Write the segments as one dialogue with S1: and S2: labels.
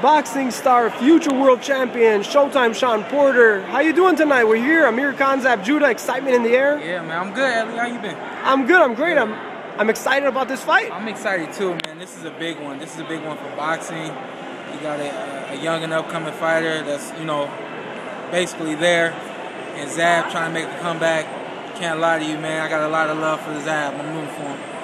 S1: boxing star, future world champion, Showtime Shawn Porter. How you doing tonight? We're here. Amir Khan Zab Judah, excitement in the air.
S2: Yeah, man, I'm good. Elie, how you been?
S1: I'm good. I'm great. I'm I'm excited about this fight.
S2: I'm excited too, man. This is a big one. This is a big one for boxing. You got a, a young and upcoming fighter that's you know basically there, and Zab trying to make a comeback. Can't lie to you, man. I got a lot of love for Zab. I'm rooting for him.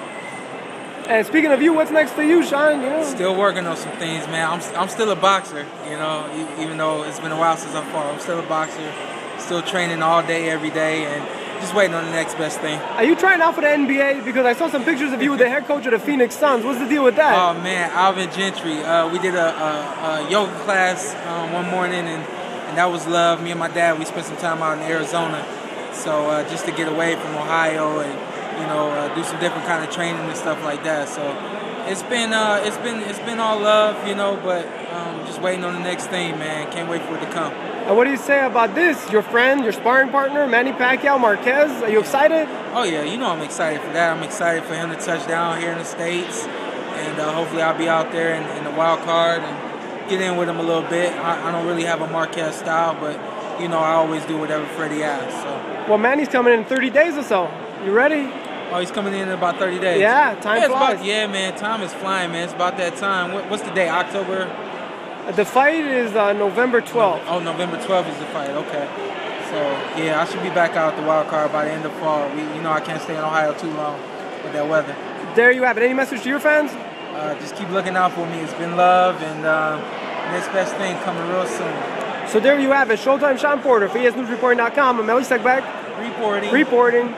S1: And speaking of you, what's next for you, Shawn? You know?
S2: Still working on some things, man. I'm, I'm still a boxer, you know, even though it's been a while since I fought. I'm still a boxer, still training all day, every day, and just waiting on the next best thing.
S1: Are you trying out for the NBA? Because I saw some pictures of you with the head coach of the Phoenix Suns. What's the deal with that?
S2: Oh man, Alvin Gentry. Uh, we did a, a, a yoga class um, one morning, and, and that was love. Me and my dad, we spent some time out in Arizona, so uh, just to get away from Ohio and you know, uh, do some different kind of training and stuff like that. So it's been uh, it's been it's been all love, you know, but um, just waiting on the next thing, man. Can't wait for it to come.
S1: And what do you say about this? Your friend, your sparring partner, Manny Pacquiao Marquez. Are you excited?
S2: Oh yeah, you know I'm excited for that. I'm excited for him to touch down here in the states, and uh, hopefully I'll be out there in, in, the wild card and get in with him a little bit. I, I don't really have a Marquez style, but you know I always do whatever Freddie asks. So.
S1: Well, Manny's coming in 30 days or so. You ready?
S2: Oh, he's coming in in about 30 days.
S1: Yeah, time
S2: yeah,
S1: flies.
S2: About, yeah, man, time is flying, man. It's about that time. What, what's the day? October?
S1: The fight is uh, November 12th.
S2: Oh, November 12th is the fight. Okay. So yeah, I should be back out the wild card by the end of fall. We, you know, I can't stay in Ohio too long with that weather.
S1: There you have it. Any message to your fans?
S2: Uh, just keep looking out for me. It's been love, and uh, next best thing coming real soon.
S1: So there you have it. Showtime Shawn Porter for ESNewsReporting.com. I'm Elie Seckbach.
S2: Reporting.
S1: Reporting.